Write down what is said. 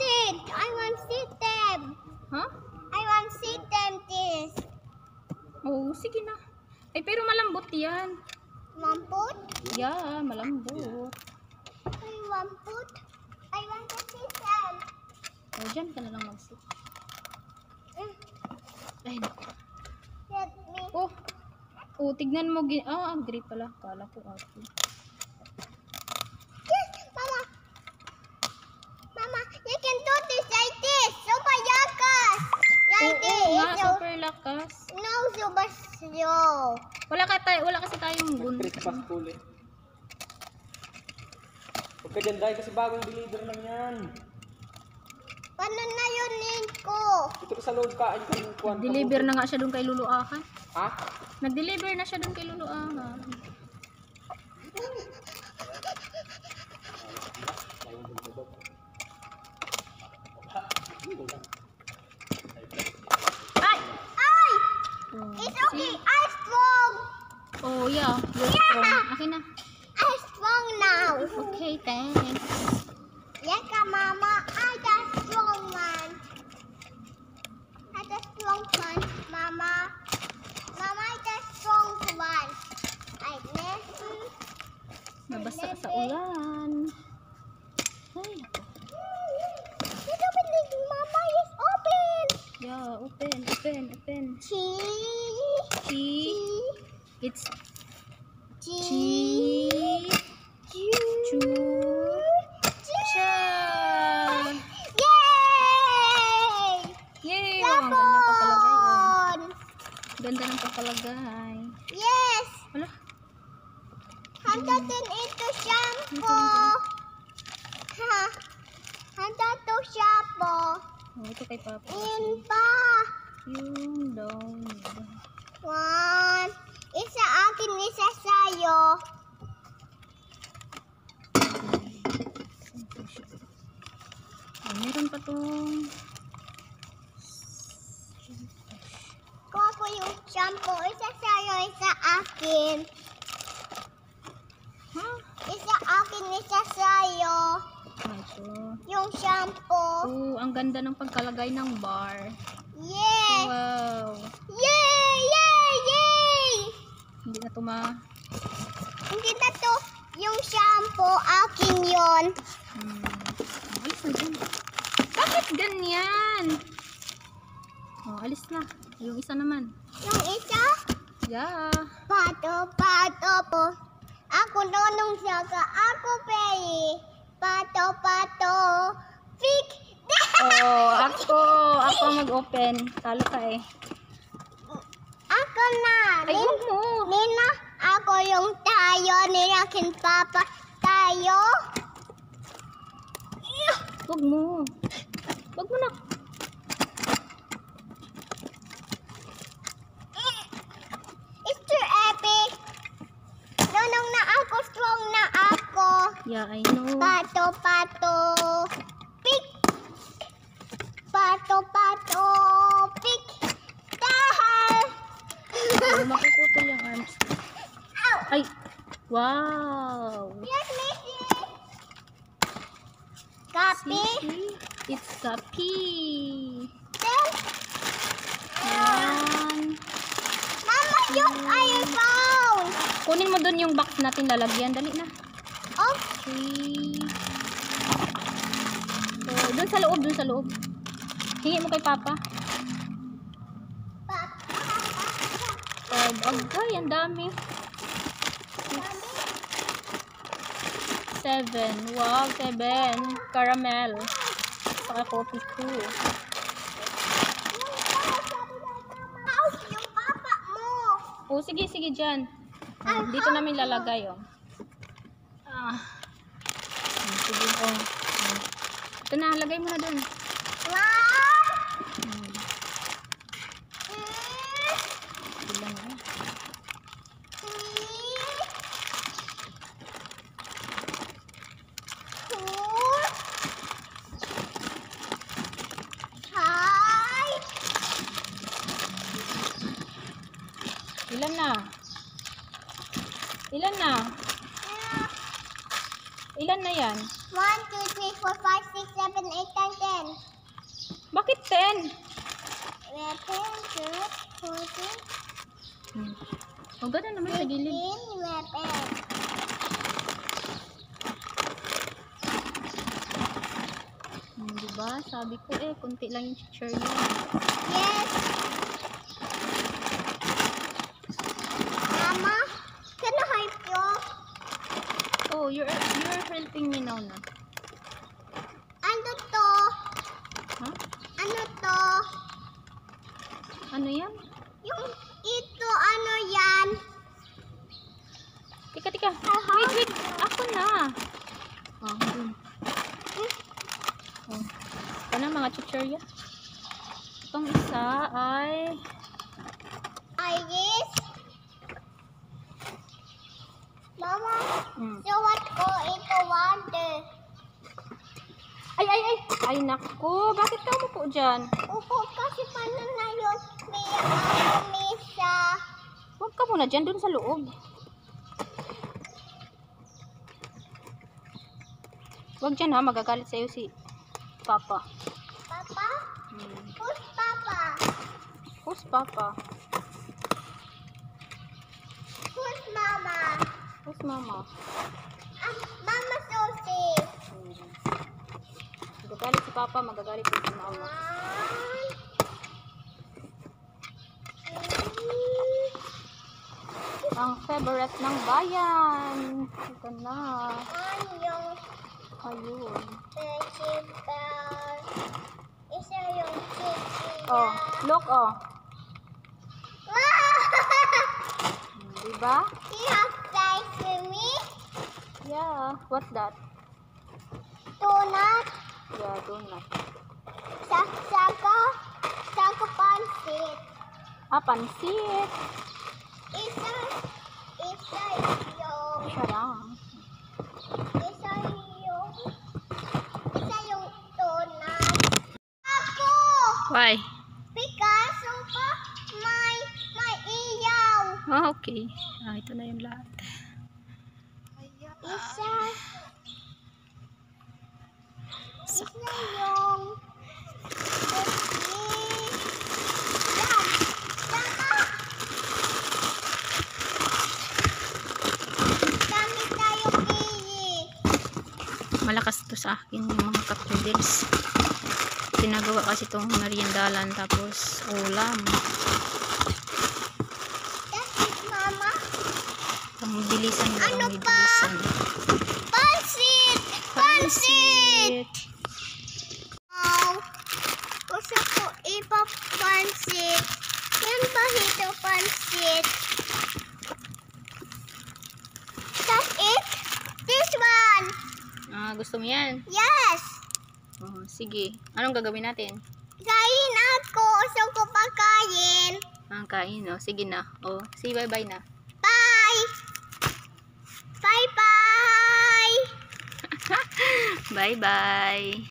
it. I want to see them. Ha? I want to see them this. Oo, sige na. Ay, pero malambot yan. Mamput? Yeah, malambot. I want put. I want to see them. O, dyan ka na lang mag-sit. Mm, Ay, naku. Let me. Oh, oh, tignan mo. Ah, agree pala. Kala ko apple. Yes, Mama. Mama, you can do this like this. Super yakas. Like Oo this. nga, So, super lakas. no, super slow. Wala, ka tayo, wala kasi tayong gun. Trick pa school eh. Huwag ka dyan dahil kasi bagong believer lang yan. Paano na yun, Nico? Dito ka sa loob ka yung kwan. Deliver na nga siya doon kay Luluahan. Ha? Nag-deliver na siya doon kay Luluahan. Ay! Ay! Oh, It's see? okay. I'm strong. Oh, yeah. You're Yeah. strong. Akin na. I'm strong now. Okay, thanks. Yes, ka, Mama. I got strong one. I got strong one, Mama. Mama, I got strong one. I listen. Nabasa sa ulan. Ay, naku. It's open, Mama. It's open. Yeah, open, open, open. Cheese. Chi. It's Cheese. chi. Chu. Cha. Yay! Yay! Ang ganda ng papalagay. Oh. Lemon! Ganda ng papalagay. Yes! Wala. Handatin ito shampoo. Ha? Handato shampoo. Oh, ito kay Papa. Yun pa. Yung down. One. Akin. Ha? Isa akin, isa sa'yo. Ito. Yung shampoo. Oh, ang ganda ng pagkalagay ng bar. Yes! Wow. Yay! Yay! Yay! Hindi na tuma. Hindi na to yung shampoo. Akin yon. Hmm. Alis na dyan. Bakit ganyan? Oh, alis na. Yung isa naman. Yung isa, Yeah. pato, pato po. Ako nonong saka, ako peri. Pato, pato. Fik! Oh, ako. Ako mag-open. Talo ka eh. Ako na. Ay, Nin- mo. Nina, ako yung tayo ni akin papa. Tayo. Huwag mo. Huwag mo na. It's too epic. Nonong na ako, strong na ako. Yeah, I know. Pato, pato, pik. Pato, pato, pik. Dahil. Oh, makuputol yung arms. Ow! Ay. Wow. Yes, Missy. Copy. See? It's copy. Then, Yan. Mama, yung iPhone. Kunin mo dun yung box natin lalagyan. Dali na. Okay. So, dun sa loob, dun sa loob. Hingi mo kay Papa. papa. Oh, agay, ang dami. Seven. Wow, seven. Caramel. Saka coffee too. Ouch, yung papa mo. Oh, sige, sige dyan. Dito namin lalagay, oh. Ah. Sige, oh. Hmm. Ito na, lagay mo na dun. One, Hmm. Ilan na? Ilan na? Ilan na? Ilan na yan? one, two, three, four, five, six, seven, eight, nine, ten. weapon. Weapon, good, putin, Hmm. O, gano'n naman sa gilid. Green weapon. Hmm, diba? Sabi ko eh, kunti lang yung teacher niya. Yes. Mama, can I help you? Oh, you're you're helping me now na. Ano to? Ha? Ano to? Ano yan? Yung ito, ano yan? Tika, tika. Aha. Wait, wait. Ako na. Oh, dun. Oh. Ito na mga chichirya. Itong isa ay... Iris? Mama, Hmm. so what ko ito water? Ay, ay, ay! Ay, naku! Bakit ka umupo dyan? Upo kasi paano na yun? Huwag ka muna dyan, dun sa loob. Huwag dyan ha, magagalit sa'yo si Papa. Papa? Hmm. Who's Papa? Who's Papa? Who's Mama? Who's Mama? Ah, Mama Susie. Hmm. Magagalit si Papa, magagalit si Mama. One. Ang favorite ng bayan. Ito na. Yung Ayun. Isa yung. Oh, look oh. Diba? you have size for me? Yeah. What's that? Donut. Yeah, donut. Sa saka. Saka pansit. Ah, pansit. Isa. Isa yung. Siya lang. Isa yung. Isa yung donut. Ako! Why? Picasso pa. May, may iyaw. Ah, okay. Ah, ito na yung lahat. Isa. Sa Isa yung. cookie. Yan. Saka. Dami tayo kili. Malakas to sa akin yung mga cup noodles. Ginagawa kasi itong meriendalan tapos ulam. That's it, Mama. Ang bilisan lang, Ano may pa? bilisan. Pansit! Pansit! Oh, gusto ko ipapansit. Yan ba ito pansit? That's it? This one! Ah, gusto mo yan? Yes! Oh, sige. Anong gagawin natin? Kain ako. Gusto ko pakain. Ang kain, oh. Sige na. Oh, say bye-bye na. Bye! Bye-bye! Bye-bye.